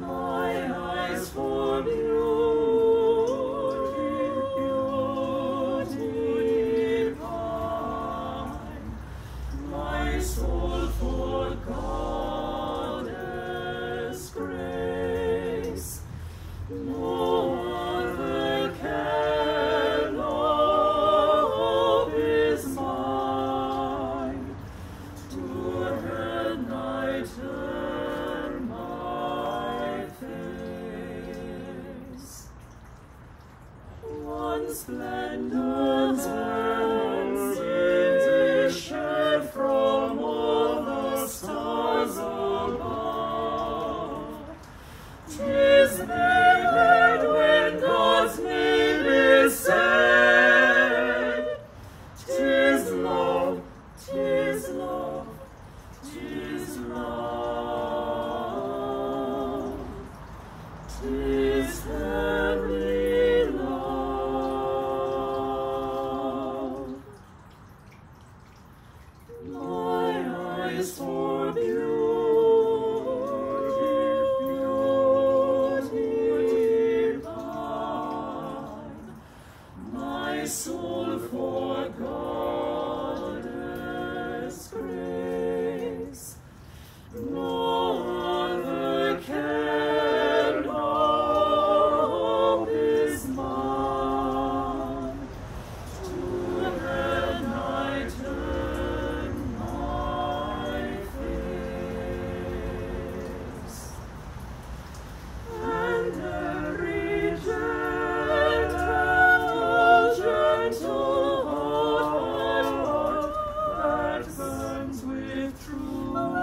My One for Bye.